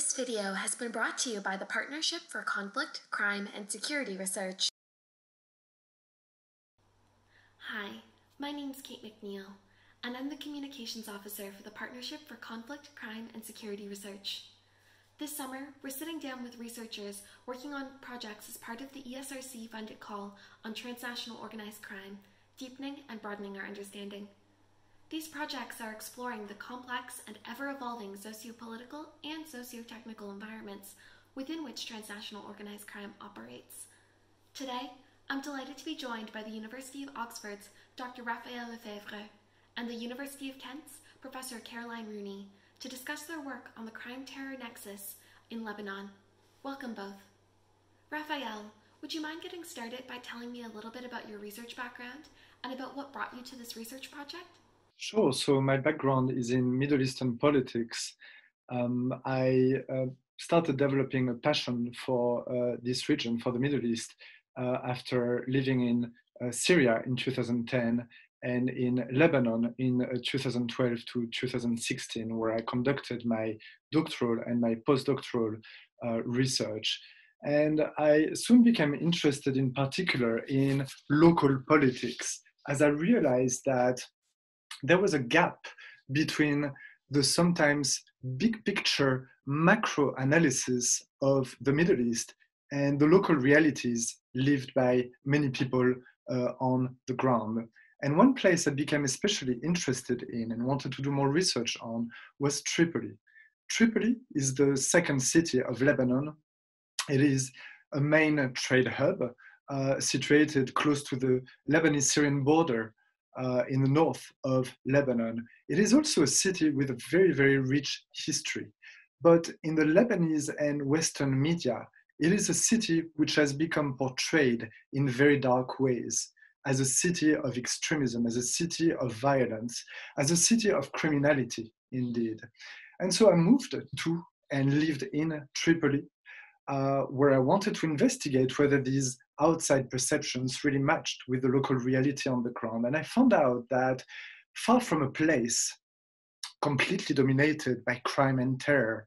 This video has been brought to you by the Partnership for Conflict, Crime, and Security Research. Hi, my name's Kate McNeil, and I'm the Communications Officer for the Partnership for Conflict, Crime, and Security Research. This summer, we're sitting down with researchers working on projects as part of the ESRC funded call on transnational organized crime, deepening and broadening our understanding. These projects are exploring the complex and ever evolving sociopolitical and socio-technical environments within which transnational organized crime operates. Today, I'm delighted to be joined by the University of Oxford's Dr. Raphael Lefèvre and the University of Kent's Professor Caroline Rooney to discuss their work on the crime terror nexus in Lebanon. Welcome both. Raphael, would you mind getting started by telling me a little bit about your research background and about what brought you to this research project? Sure. So my background is in Middle Eastern politics. Um, I uh, started developing a passion for uh, this region, for the Middle East, uh, after living in uh, Syria in 2010 and in Lebanon in uh, 2012 to 2016, where I conducted my doctoral and my postdoctoral uh, research. And I soon became interested in particular in local politics as I realized that there was a gap between the sometimes big picture macro analysis of the Middle East and the local realities lived by many people uh, on the ground. And one place I became especially interested in and wanted to do more research on was Tripoli. Tripoli is the second city of Lebanon. It is a main trade hub uh, situated close to the Lebanese Syrian border uh, in the north of Lebanon. It is also a city with a very, very rich history. But in the Lebanese and Western media, it is a city which has become portrayed in very dark ways as a city of extremism, as a city of violence, as a city of criminality, indeed. And so I moved to and lived in Tripoli, uh, where I wanted to investigate whether these outside perceptions really matched with the local reality on the ground. And I found out that far from a place completely dominated by crime and terror,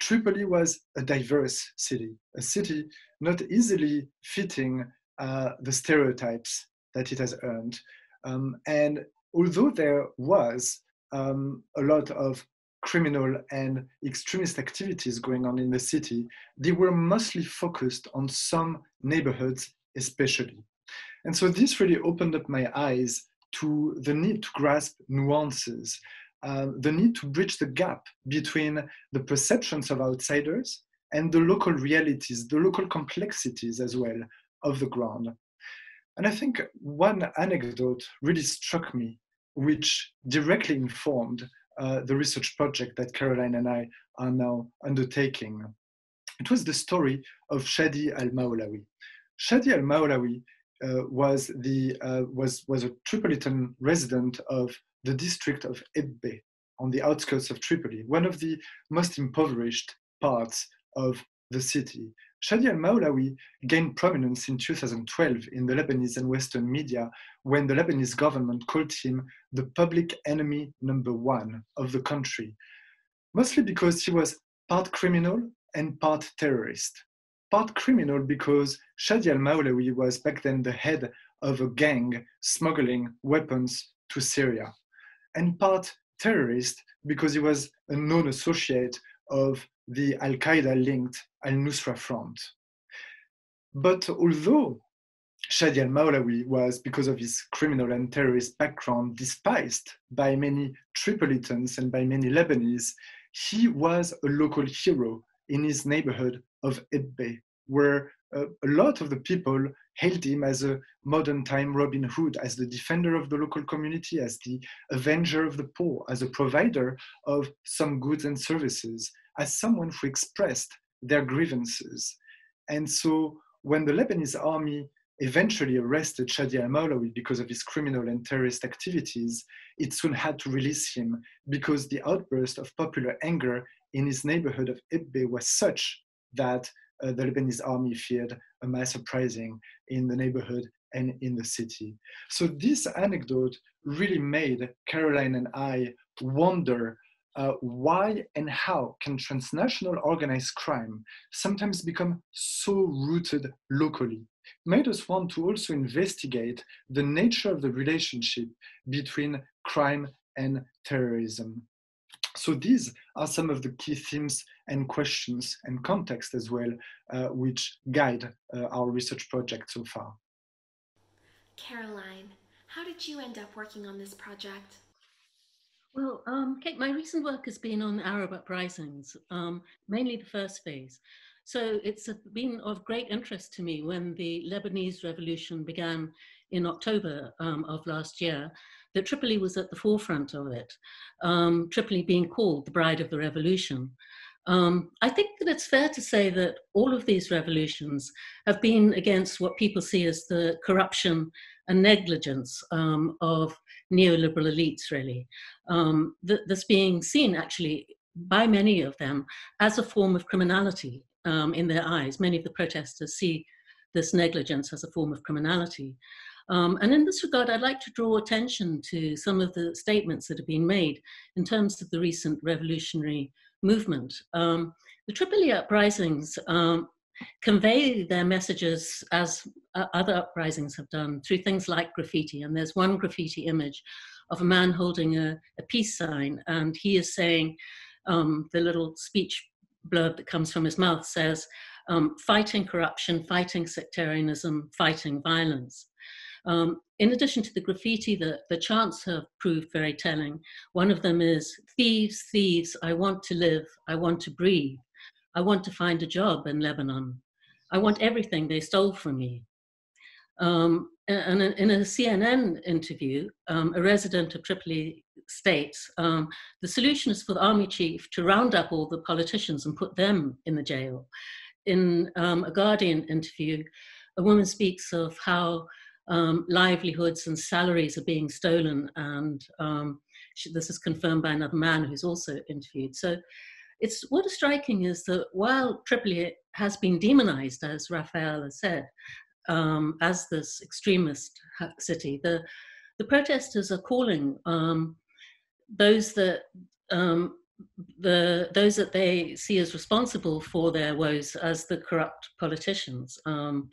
Tripoli was a diverse city, a city not easily fitting uh, the stereotypes that it has earned. Um, and although there was um, a lot of criminal and extremist activities going on in the city, they were mostly focused on some neighborhoods, especially. And so this really opened up my eyes to the need to grasp nuances, uh, the need to bridge the gap between the perceptions of outsiders and the local realities, the local complexities as well of the ground. And I think one anecdote really struck me, which directly informed uh, the research project that Caroline and I are now undertaking. It was the story of Shadi al-Mawlawi. Shadi al-Mawlawi uh, was, the, uh, was, was a Tripolitan resident of the district of Ebbe on the outskirts of Tripoli, one of the most impoverished parts of the city. Shadi al-Mawlawi gained prominence in 2012 in the Lebanese and Western media when the Lebanese government called him the public enemy number one of the country, mostly because he was part criminal and part terrorist. Part criminal because Shadi al-Mawlawi was back then the head of a gang smuggling weapons to Syria, and part terrorist because he was a known associate of the Al Qaeda linked Al Nusra Front. But although Shadi al Mawlawi was, because of his criminal and terrorist background, despised by many Tripolitans and by many Lebanese, he was a local hero in his neighborhood of Ebbe, where uh, a lot of the people hailed him as a modern time Robin Hood, as the defender of the local community, as the avenger of the poor, as a provider of some goods and services, as someone who expressed their grievances. And so when the Lebanese army eventually arrested Shadi al-Mawlawi because of his criminal and terrorist activities, it soon had to release him because the outburst of popular anger in his neighborhood of Ibbe was such that uh, the Lebanese army feared a mass uprising in the neighborhood and in the city. So this anecdote really made Caroline and I wonder uh, why and how can transnational organized crime sometimes become so rooted locally made us want to also investigate the nature of the relationship between crime and terrorism. So these are some of the key themes and questions and context as well, uh, which guide uh, our research project so far. Caroline, how did you end up working on this project? Well, um, Kate, my recent work has been on Arab uprisings, um, mainly the first phase. So it's been of great interest to me when the Lebanese revolution began in October um, of last year, that Tripoli was at the forefront of it, um, Tripoli being called the bride of the revolution. Um, I think that it's fair to say that all of these revolutions have been against what people see as the corruption and negligence um, of neoliberal elites, really. Um, that's being seen actually by many of them as a form of criminality um, in their eyes. Many of the protesters see this negligence as a form of criminality. Um, and in this regard, I'd like to draw attention to some of the statements that have been made in terms of the recent revolutionary movement. Um, the Tripoli uprisings um, convey their messages as uh, other uprisings have done through things like graffiti. And there's one graffiti image of a man holding a, a peace sign, and he is saying, um, the little speech blurb that comes from his mouth says, um, fighting corruption, fighting sectarianism, fighting violence. Um, in addition to the graffiti, the, the chants have proved very telling. One of them is, Thieves, thieves, I want to live, I want to breathe. I want to find a job in Lebanon. I want everything they stole from me. Um, and in a CNN interview, um, a resident of Tripoli states um, the solution is for the army chief to round up all the politicians and put them in the jail. In um, a Guardian interview, a woman speaks of how um, livelihoods and salaries are being stolen, and um, she, this is confirmed by another man who's also interviewed. So it's what is striking is that while Tripoli has been demonized, as Raphael has said, um, as this extremist city, the the protesters are calling um, those that um, the those that they see as responsible for their woes as the corrupt politicians. Um,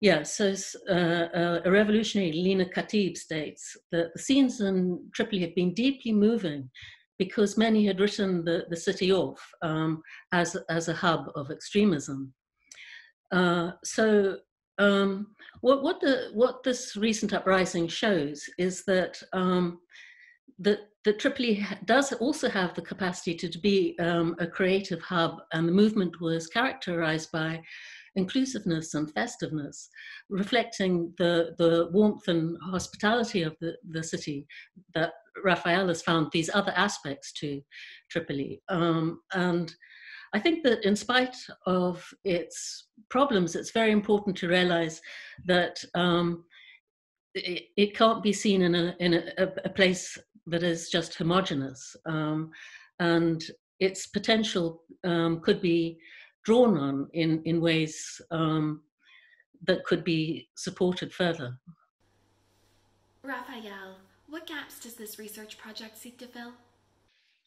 yeah, so uh, uh, a revolutionary, Lina Khatib, states that the scenes in Tripoli have been deeply moving because many had written the, the city off um, as, as a hub of extremism. Uh, so um, what, what, the, what this recent uprising shows is that, um, that, that Tripoli does also have the capacity to, be um, a creative hub, and the movement was characterized by inclusiveness and festiveness, reflecting the, the warmth and hospitality of the, the city that Raphael has found these other aspects to Tripoli. Um, and I think that in spite of its problems, it's very important to realize that um, it, it, can't be seen in a, in a, a place that is just homogenous. Um, and its potential um, could be drawn on in, in ways um, that could be supported further. Raphael, what gaps does this research project seek to fill?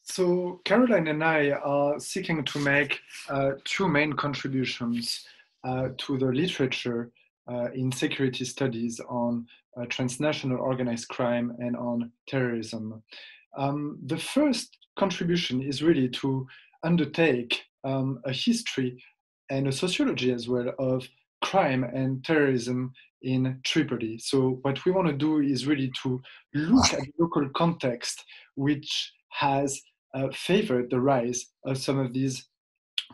So, Caroline and I are seeking to make uh, two main contributions uh, to the literature uh, in security studies on uh, transnational organized crime and on terrorism. Um, the first contribution is really to undertake um, a history and a sociology as well of crime and terrorism in Tripoli. So what we want to do is really to look at the local context which has uh, favored the rise of some of these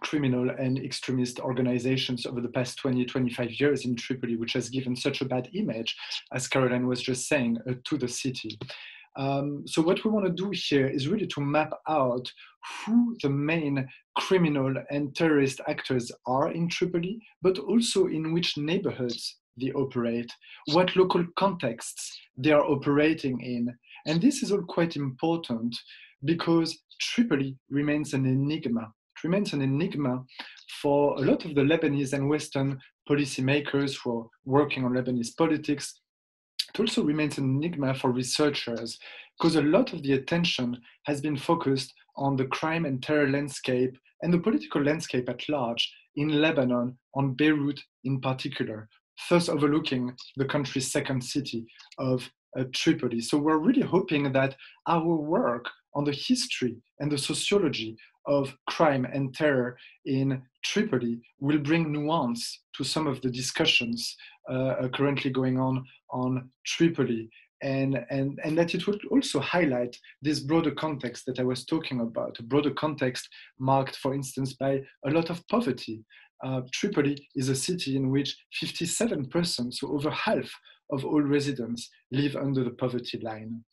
criminal and extremist organizations over the past 20, 25 years in Tripoli, which has given such a bad image, as Caroline was just saying, uh, to the city. Um, so what we want to do here is really to map out who the main criminal and terrorist actors are in Tripoli, but also in which neighborhoods they operate, what local contexts they are operating in. And this is all quite important because Tripoli remains an enigma. It remains an enigma for a lot of the Lebanese and Western policymakers who are working on Lebanese politics. It also remains an enigma for researchers because a lot of the attention has been focused on the crime and terror landscape and the political landscape at large in Lebanon, on Beirut in particular, thus overlooking the country's second city of uh, Tripoli. So we're really hoping that our work on the history and the sociology of crime and terror in Tripoli will bring nuance to some of the discussions uh, currently going on on Tripoli. And, and, and that it would also highlight this broader context that I was talking about, a broader context marked, for instance, by a lot of poverty. Uh, Tripoli is a city in which 57%, so over half of all residents, live under the poverty line.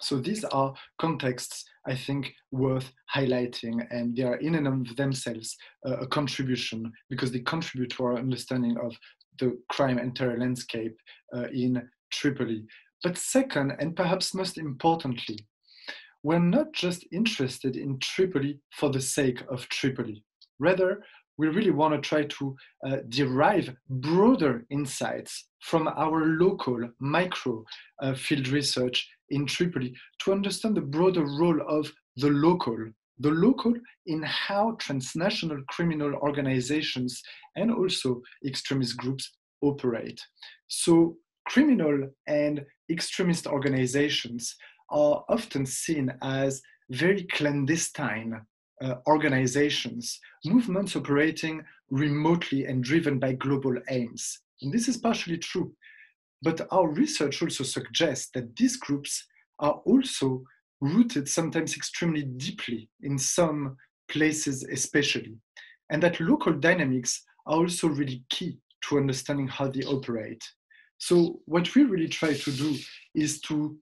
So these are contexts I think worth highlighting, and they are in and of themselves uh, a contribution because they contribute to our understanding of the crime and terror landscape uh, in Tripoli. But second, and perhaps most importantly, we're not just interested in Tripoli for the sake of Tripoli. Rather, we really want to try to uh, derive broader insights from our local micro uh, field research in Tripoli to understand the broader role of the local, the local in how transnational criminal organizations and also extremist groups operate. So criminal and extremist organizations are often seen as very clandestine uh, organizations, movements operating remotely and driven by global aims. And this is partially true. But our research also suggests that these groups are also rooted sometimes extremely deeply in some places, especially, and that local dynamics are also really key to understanding how they operate. So, what we really try to do is to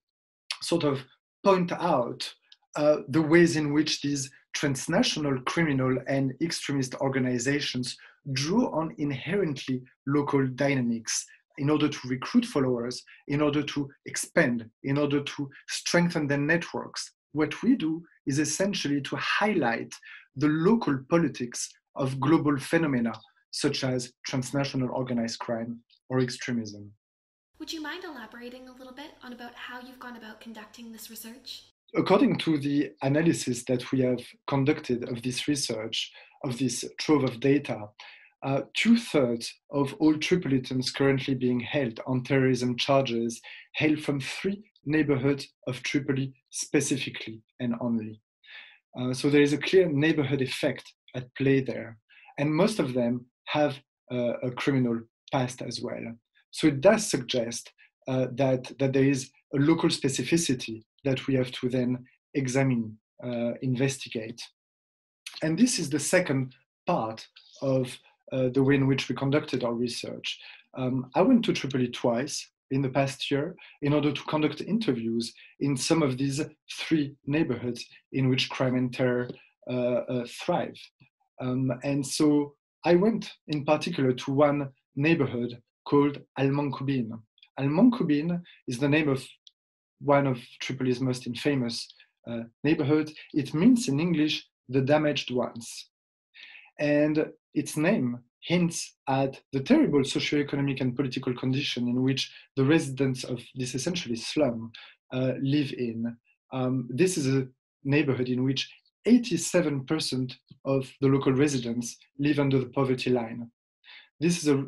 sort of point out uh, the ways in which these transnational criminal and extremist organizations drew on inherently local dynamics in order to recruit followers, in order to expand, in order to strengthen their networks. What we do is essentially to highlight the local politics of global phenomena such as transnational organized crime or extremism. Would you mind elaborating a little bit on about how you've gone about conducting this research? According to the analysis that we have conducted of this research, of this trove of data, uh, two thirds of all Tripolitans currently being held on terrorism charges hail from three neighborhoods of Tripoli specifically and only. Uh, so there is a clear neighborhood effect at play there. And most of them have uh, a criminal past as well. So it does suggest uh, that, that there is a local specificity that we have to then examine, uh, investigate. And this is the second part of uh, the way in which we conducted our research. Um, I went to Tripoli twice in the past year in order to conduct interviews in some of these three neighborhoods in which crime and terror uh, uh, thrive. Um, and so I went in particular to one neighborhood called Al Mankoubin. Al Mankoubin is the name of one of Tripoli's most infamous uh, neighborhoods. It means in English the damaged ones. And its name hints at the terrible socioeconomic and political condition in which the residents of this essentially slum uh, live in. Um, this is a neighborhood in which 87% of the local residents live under the poverty line. This is a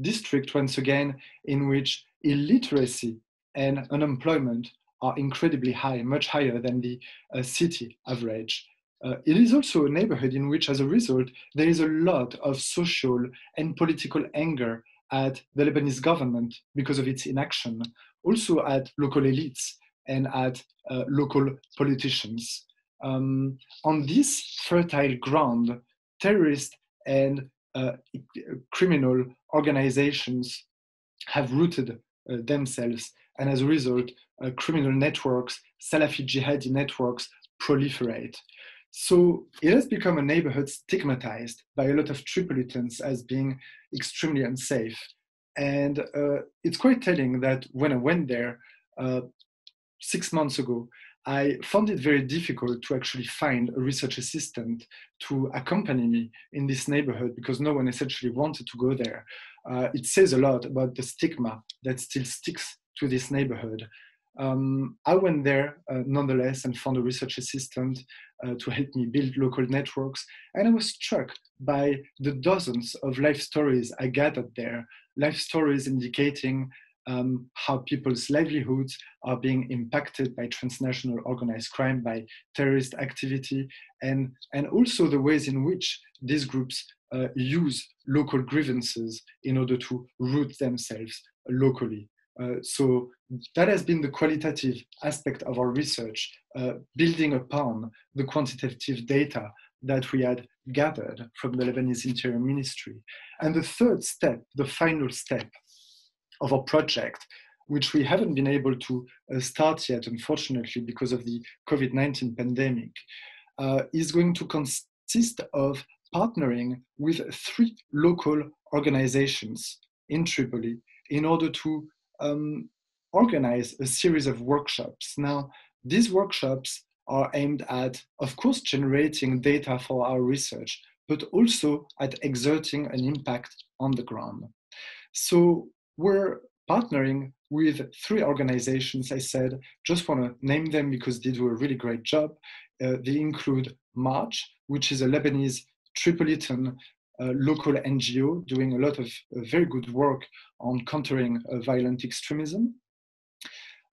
district, once again, in which illiteracy and unemployment are incredibly high, much higher than the uh, city average. Uh, it is also a neighborhood in which, as a result, there is a lot of social and political anger at the Lebanese government because of its inaction, also at local elites and at uh, local politicians. Um, on this fertile ground, terrorist and uh, criminal organizations have rooted uh, themselves, and as a result, uh, criminal networks, Salafi jihadi networks, proliferate. So it has become a neighborhood stigmatized by a lot of Tripolitans as being extremely unsafe. And uh, it's quite telling that when I went there uh, six months ago, I found it very difficult to actually find a research assistant to accompany me in this neighborhood because no one essentially wanted to go there. Uh, it says a lot about the stigma that still sticks to this neighborhood. um, I went there uh, nonetheless and found a research assistant uh, to help me build local networks. And I was struck by the dozens of life stories I gathered there, life stories indicating um, how people's livelihoods are being impacted by transnational organized crime, by terrorist activity, and, and also the ways in which these groups uh, use local grievances in order to root themselves locally. Uh, so that has been the qualitative aspect of our research, uh, building upon the quantitative data that we had gathered from the Lebanese Interior Ministry. And the third step, the final step of our project, which we haven't been able to uh, start yet, unfortunately, because of the COVID 19 pandemic, uh, is going to consist of partnering with three local organizations in Tripoli in order to um, organize a series of workshops. Now, these workshops are aimed at, of course, generating data for our research, but also at exerting an impact on the ground. So we're partnering with three organizations. I said, just want to name them because they do a really great job. Uh, they include March, which is a Lebanese Tripolitan local NGO doing a lot of uh, very good work on countering uh, violent extremism.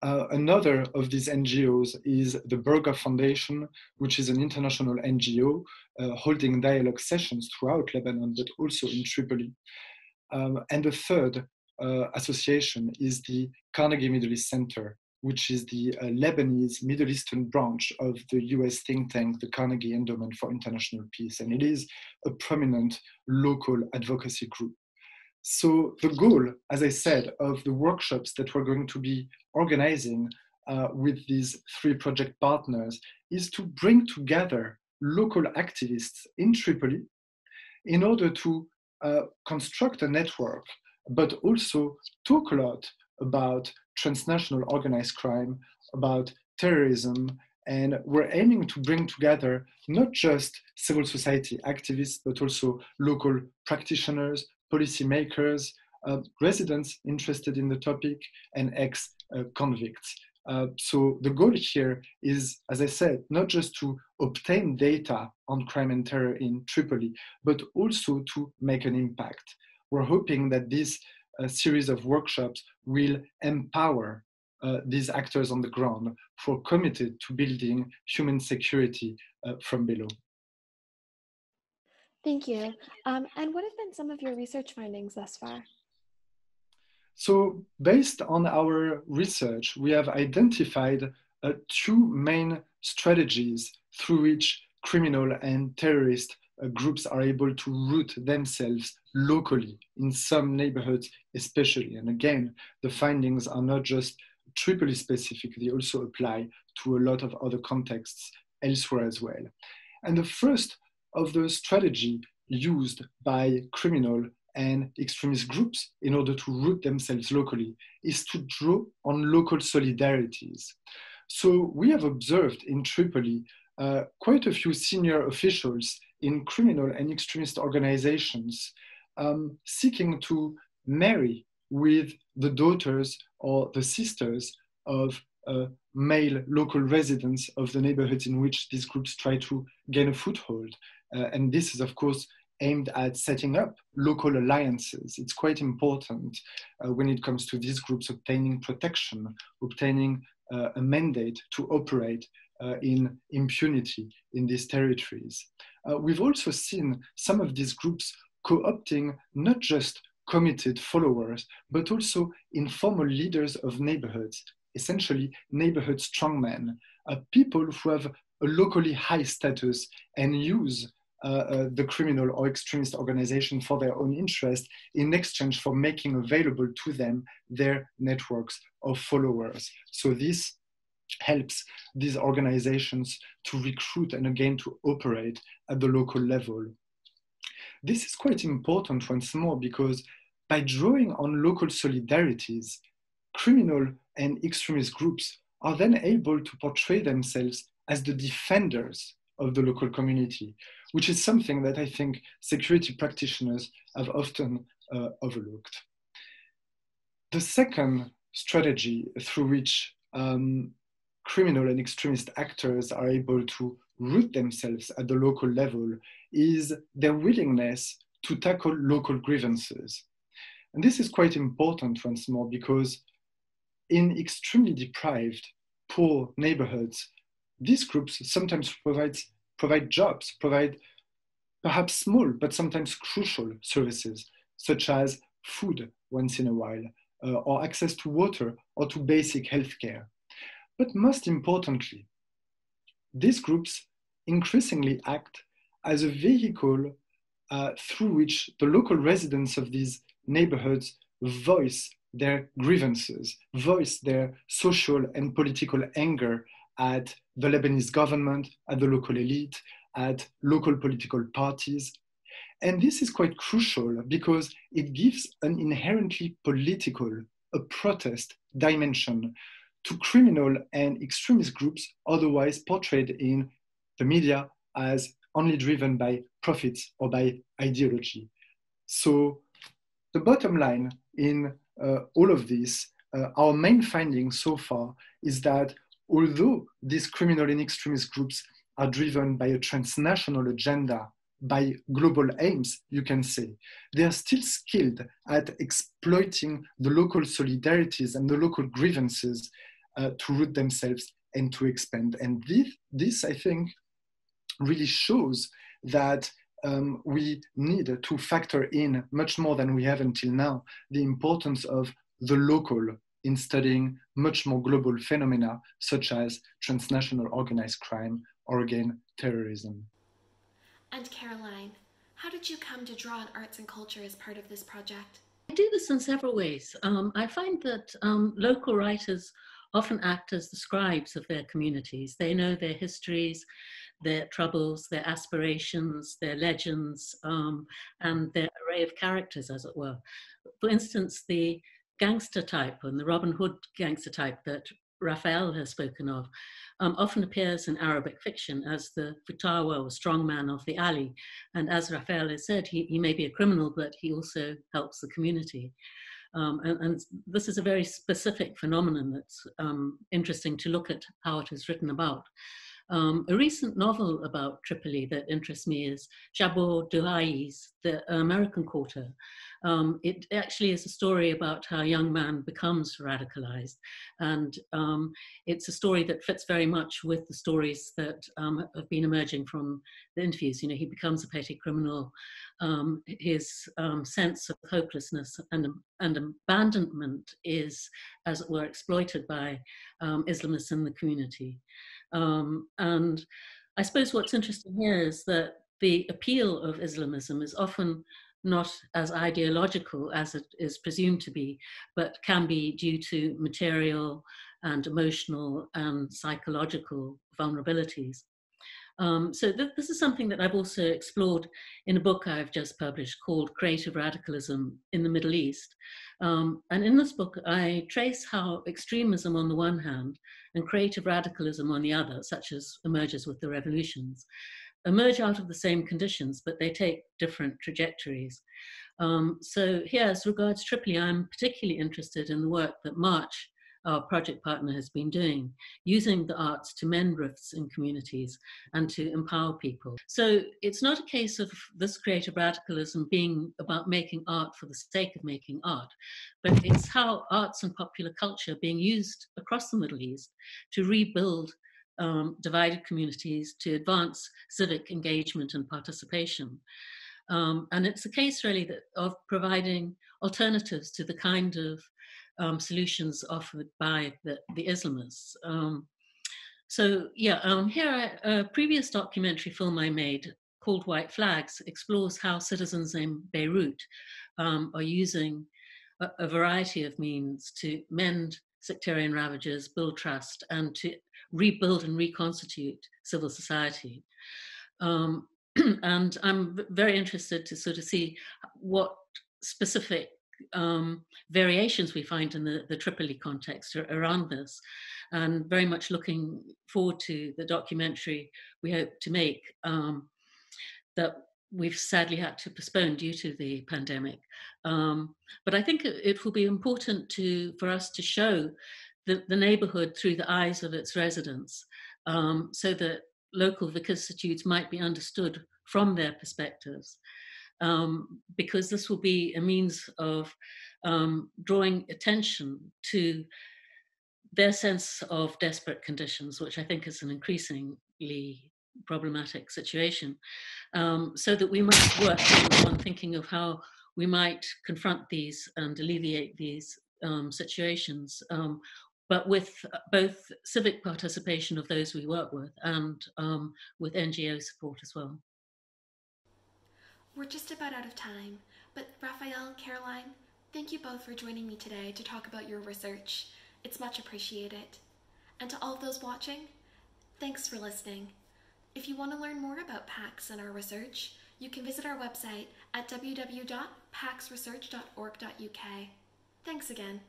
Uh, another of these NGOs is the Berghof Foundation, which is an international NGO uh, holding dialogue sessions throughout Lebanon, but also in Tripoli. Um, and the third uh, association is the Carnegie Middle East Center, which is the uh, Lebanese Middle Eastern branch of the US think tank, the Carnegie Endowment for International Peace. And it is a prominent local advocacy group. So, the goal, as I said, of the workshops that we're going to be organizing uh, with these three project partners is to bring together local activists in Tripoli in order to uh, construct a network, but also talk a lot about transnational organized crime, about terrorism, and we're aiming to bring together not just civil society activists, but also local practitioners, policymakers, uh, residents interested in the topic, and ex convicts. Uh, so the goal here is, as I said, not just to obtain data on crime and terror in Tripoli, but also to make an impact. We're hoping that this a series of workshops will empower uh, these actors on the ground for committed to building human security uh, from below. Thank you. Um, and what have been some of your research findings thus far? So, based on our research, we have identified uh, two main strategies through which criminal and terrorist groups are able to root themselves locally in some neighborhoods, especially. And again, the findings are not just Tripoli specific, they also apply to a lot of other contexts elsewhere as well. And the first of the strategy used by criminal and extremist groups in order to root themselves locally is to draw on local solidarities. So we have observed in Tripoli uh, quite a few senior officials in criminal and extremist organizations um, seeking to marry with the daughters or the sisters of uh, male local residents of the neighborhoods in which these groups try to gain a foothold. Uh, and this is, of course, aimed at setting up local alliances. It's quite important uh, when it comes to these groups obtaining protection, obtaining uh, a mandate to operate uh, in impunity in these territories. Uh, we've also seen some of these groups co-opting not just committed followers, but also informal leaders of neighborhoods, essentially neighborhood strongmen, uh, people who have a locally high status and use uh, uh, the criminal or extremist organization for their own interest in exchange for making available to them their networks of followers. So this helps these organizations to recruit and again to operate at the local level. This is quite important once more because by drawing on local solidarities, criminal and extremist groups are then able to portray themselves as the defenders of the local community, which is something that I think security practitioners have often uh, overlooked. The second strategy through which um, criminal and extremist actors are able to root themselves at the local level is their willingness to tackle local grievances. And this is quite important once more because in extremely deprived, poor neighborhoods, these groups sometimes provide, provide jobs, provide perhaps small but sometimes crucial services, such as food once in a while, uh, or access to water or to basic healthcare. But most importantly, these groups increasingly act as a vehicle uh, through which the local residents of these neighborhoods voice their grievances, voice their social and political anger at the Lebanese government, at the local elite, at local political parties. And this is quite crucial because it gives an inherently political, a protest dimension to criminal and extremist groups otherwise portrayed in the media as only driven by profits or by ideology. So the bottom line in uh, all of this, uh, our main finding so far is that although these criminal and extremist groups are driven by a transnational agenda, by global aims, you can say, they are still skilled at exploiting the local solidarities and the local grievances uh, to root themselves and to expand. And this, this, I think, really shows that um, we need to factor in much more than we have until now the importance of the local in studying much more global phenomena such as transnational organized crime or again terrorism. And Caroline, how did you come to draw on arts and culture as part of this project? I do this in several ways. Um, I find that um, local writers often act as the scribes of their communities. They know their histories, their troubles, their aspirations, their legends, um, and their array of characters, as it were. For instance, the gangster type and the Robin Hood gangster type that Raphael has spoken of um, often appears in Arabic fiction as the futawa or strongman of the alley. And as Raphael has said, he, he may be a criminal, but he also helps the community. Um, and, and, this is a very specific phenomenon that's um, interesting to look at how it is written about. Um, a recent novel about Tripoli that interests me is Jabbour Douaihy's The American Quarter. Um, it actually is a story about how a young man becomes radicalized. And um, it's a story that fits very much with the stories that um, have been emerging from the interviews. You know, he becomes a petty criminal. Um, his um, sense of hopelessness and, and abandonment is, as it were, exploited by Islamists in the community. Um, and I suppose what's interesting here is that the appeal of Islamism is often not as ideological as it is presumed to be, but can be due to material and emotional and psychological vulnerabilities. Um, so th- this is something that I've also explored in a book I've just published called Creative Radicalism in the Middle East. Um, and in this book, I trace how extremism on the one hand and creative radicalism on the other, such as emerges with the revolutions, emerge out of the same conditions, but they take different trajectories. Um, so here, as regards Tripoli, I'm particularly interested in the work that March our project partner has been doing, using the arts to mend rifts in communities and to empower people. So it's not a case of this creative radicalism being about making art for the sake of making art, but it's how arts and popular culture being used across the Middle East to rebuild um, divided communities, to advance civic engagement and participation. Um, and it's a case really that, of providing alternatives to the kind of um, solutions offered by the, the Islamists. Um, so yeah, um, here I, a previous documentary film I made called White Flags explores how citizens in Beirut um, are using a, a, variety of means to mend sectarian ravages, build trust, and to rebuild and reconstitute civil society. Um, and I'm very interested to sort of see what specific um, variations we find in the, the Tripoli context around this, and very much looking forward to the documentary we hope to make um, that we've sadly had to postpone due to the pandemic. Um, but I think it, will be important to for us to show the, the neighborhood through the eyes of its residents um, so that local vicissitudes might be understood from their perspectives. Um, because this will be a means of um, drawing attention to their sense of desperate conditions, which I think is an increasingly problematic situation, um, so that we might work on, thinking of how we might confront these and alleviate these um, situations, um, but with both civic participation of those we work with and um, with NGO support as well. We're just about out of time, but Raphael, and Caroline, thank you both for joining me today to talk about your research. It's much appreciated. And to all of those watching, thanks for listening. If you want to learn more about PaCCS and our research, you can visit our website at www.paccsresearch.org.uk. Thanks again.